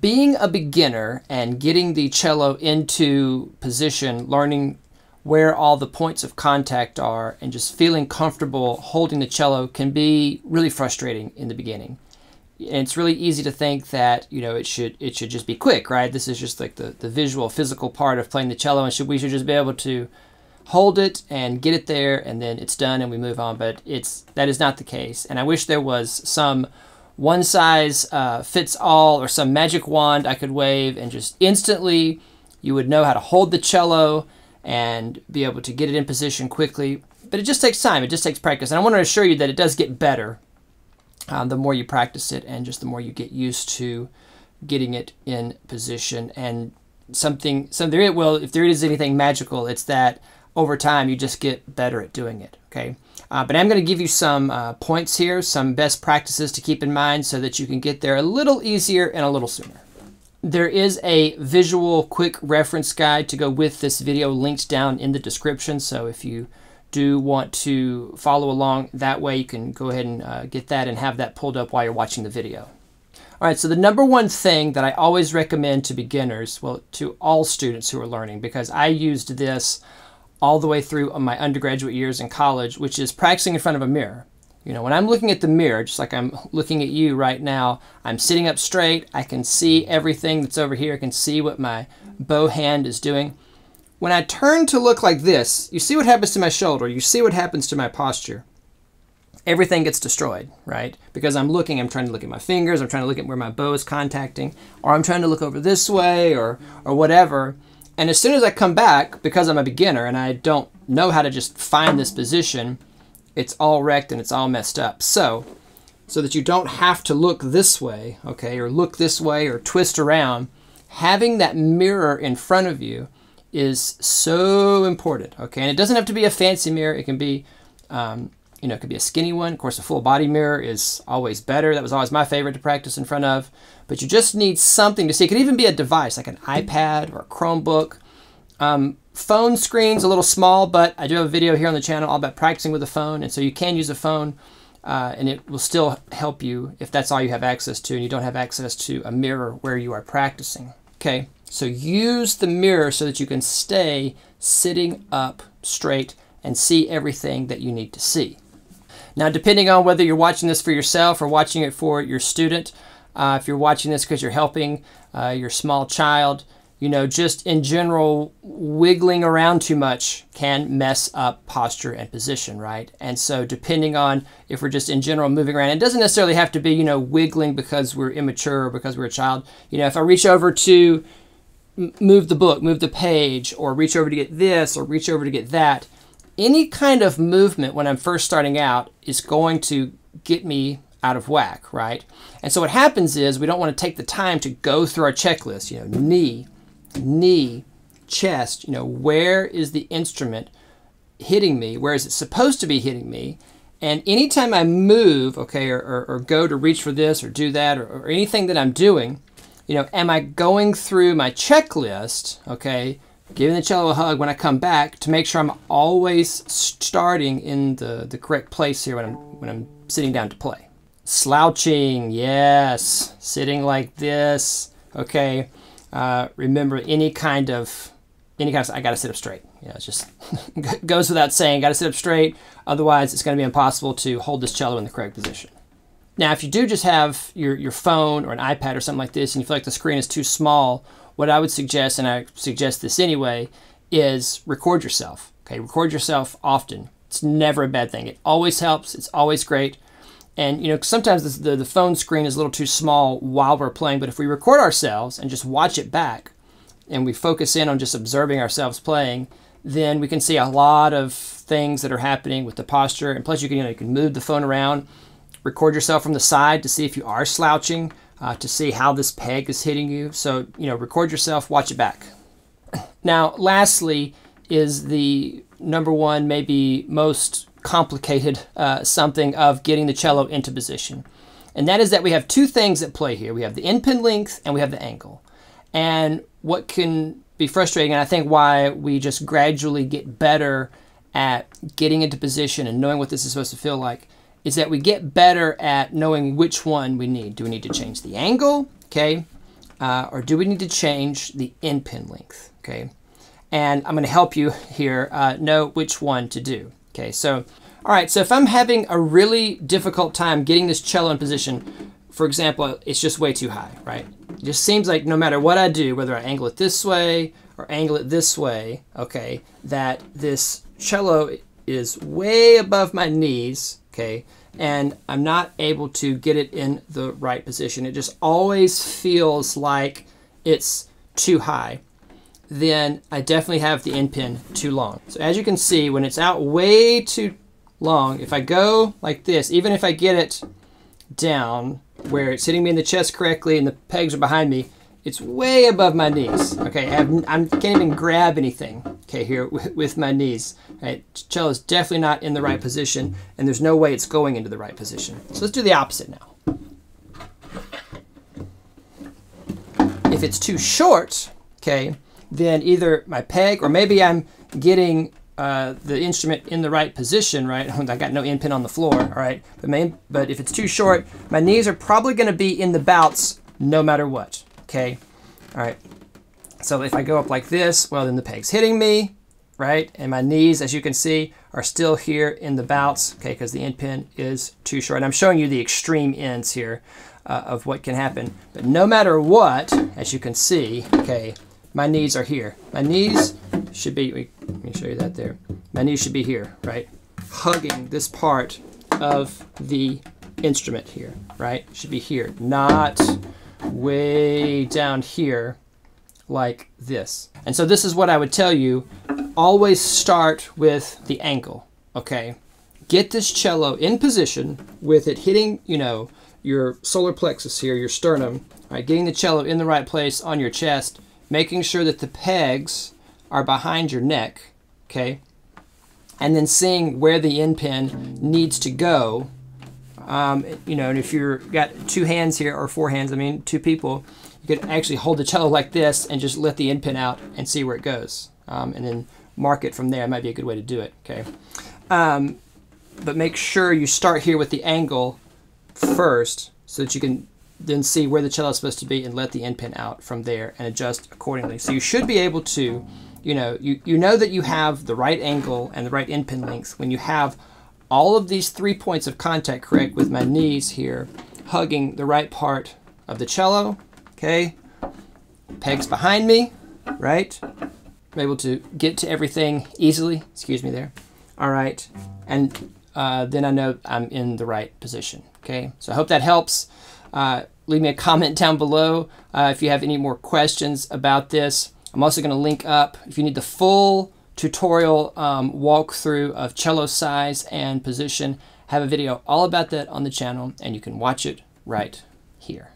being a beginner and getting the cello into position, learning where all the points of contact are, and just feeling comfortable holding the cello can be really frustrating in the beginning. And it's really easy to think that you know it should it should just be quick, right? This is just like the, the visual, physical part of playing the cello, and should we should just be able to hold it and get it there, and then it's done, and we move on. But it's that is not the case, and I wish there was some one size uh, fits all or some magic wand I could wave and just instantly you would know how to hold the cello and be able to get it in position quickly. But it just takes time, it just takes practice. And I want to assure you that it does get better um, the more you practice it and just the more you get used to getting it in position. And something, some there it will, if there is anything magical, it's that over time you just get better at doing it. Okay. Uh, but I'm going to give you some uh, points here, some best practices to keep in mind so that you can get there a little easier and a little sooner. There is a visual quick reference guide to go with this video linked down in the description. So if you do want to follow along that way, you can go ahead and uh, get that and have that pulled up while you're watching the video. All right, so the number one thing that I always recommend to beginners, well, to all students who are learning, because I used this all the way through my undergraduate years in college, which is practicing in front of a mirror. You know, when I'm looking at the mirror, just like I'm looking at you right now, I'm sitting up straight. I can see everything that's over here. I can see what my bow hand is doing. When I turn to look like this, you see what happens to my shoulder. You see what happens to my posture. Everything gets destroyed, right? Because I'm looking, I'm trying to look at my fingers, I'm trying to look at where my bow is contacting, or I'm trying to look over this way or, or whatever. And as soon as I come back, because I'm a beginner and I don't know how to just find this position, it's all wrecked and it's all messed up. So, so that you don't have to look this way, okay, or look this way or twist around, having that mirror in front of you is so important, okay? And it doesn't have to be a fancy mirror. It can be, um, you know, it could be a skinny one. Of course, a full body mirror is always better. That was always my favorite to practice in front of but you just need something to see. It could even be a device like an iPad or a Chromebook. Um, phone screen's a little small, but I do have a video here on the channel all about practicing with a phone, and so you can use a phone, uh, and it will still help you if that's all you have access to, and you don't have access to a mirror where you are practicing. Okay, so use the mirror so that you can stay sitting up straight and see everything that you need to see. Now, depending on whether you're watching this for yourself or watching it for your student, uh, if you're watching this because you're helping uh, your small child, you know, just in general, wiggling around too much can mess up posture and position, right? And so, depending on if we're just in general moving around, it doesn't necessarily have to be, you know, wiggling because we're immature or because we're a child. You know, if I reach over to move the book, move the page, or reach over to get this, or reach over to get that, any kind of movement when I'm first starting out is going to get me out of whack, right? And so what happens is we don't want to take the time to go through our checklist, you know, knee, knee, chest, you know, where is the instrument hitting me? Where is it supposed to be hitting me? And anytime I move, okay, or, or, or go to reach for this or do that or, or anything that I'm doing, you know, am I going through my checklist, okay, giving the cello a hug when I come back to make sure I'm always starting in the, the correct place here when I'm, when I'm sitting down to play. Slouching, yes. Sitting like this. Okay. Uh, remember any kind of any kind of I got to sit up straight. Know, it just goes without saying. Got to sit up straight. Otherwise, it's to be impossible to hold this cello in the correct position. Now, if you do just have your your phone or an iPad or something like this, and you feel like the screen is too small, what I would suggest, and I suggest this anyway, is record yourself. Okay, record yourself often. It's never a bad thing. It always helps. It's always great. And you know, sometimes the, the phone screen is a little too small while we're playing, but if we record ourselves and just watch it back and we focus in on just observing ourselves playing, then we can see a lot of things that are happening with the posture. And plus, you can, you, know, you can move the phone around, record yourself from the side to see if you are slouching, uh, to see how this peg is hitting you. So, you know, record yourself, watch it back. Now, lastly, is the number one, maybe most complicated uh, something of getting the cello into position. And that is that we have two things at play here. We have the end pin length and we have the angle. And what can be frustrating, and I think why we just gradually get better at getting into position and knowing what this is supposed to feel like, is that we get better at knowing which one we need. Do we need to change the angle? Okay. uh, or do we need to change the end pin length? Okay, and I'm going to help you here uh, know which one to do. Okay, so all right, so if I'm having a really difficult time getting this cello in position, for example, it's just way too high, right? It just seems like no matter what I do, whether I angle it this way or angle it this way, okay, that this cello is way above my knees, okay, and I'm not able to get it in the right position. It just always feels like it's too high. Then I definitely have the end pin too long. So as you can see, when it's out way too long, if I go like this, even if I get it down where it's hitting me in the chest correctly and the pegs are behind me, it's way above my knees. Okay, I, have, I can't even grab anything. Okay, here with, with my knees. Right, cello is definitely not in the right position, and there's no way it's going into the right position. So let's do the opposite now. If it's too short, okay, then either my peg or maybe I'm getting uh, the instrument in the right position, right? I got no end pin on the floor, all right? But, main, but if it's too short, my knees are probably going to be in the bouts no matter what, okay? All right. So if I go up like this, well, then the peg's hitting me, right? And my knees, as you can see, are still here in the bouts, okay, because the end pin is too short. And I'm showing you the extreme ends here uh, of what can happen. But no matter what, as you can see, okay, my knees are here. My knees should be, let me show you that there. My knees should be here, right? Hugging this part of the instrument here, right? Should be here, not way down here like this. And so this is what I would tell you. Always start with the ankle, okay? Get this cello in position with it hitting, you know, your solar plexus here, your sternum, right? Getting the cello in the right place on your chest making sure that the pegs are behind your neck, okay? And then seeing where the end pin needs to go. Um, you know, and if you've got two hands here, or four hands, I mean, two people, you could actually hold the cello like this and just let the end pin out and see where it goes. Um, and then mark it from there. It might be a good way to do it, okay? Um, but make sure you start here with the angle first so that you can then see where the cello is supposed to be and let the end pin out from there and adjust accordingly. So you should be able to, you know, you, you know that you have the right angle and the right end pin length when you have all of these three points of contact correct with my knees here hugging the right part of the cello, okay? Pegs behind me, right? I'm able to get to everything easily, excuse me there. All right, and uh, then I know I'm in the right position, okay? So I hope that helps. Uh, leave me a comment down below uh, if you have any more questions about this. I'm also going to link up if you need the full tutorial um, walkthrough of cello size and position. have a video all about that on the channel and you can watch it right here.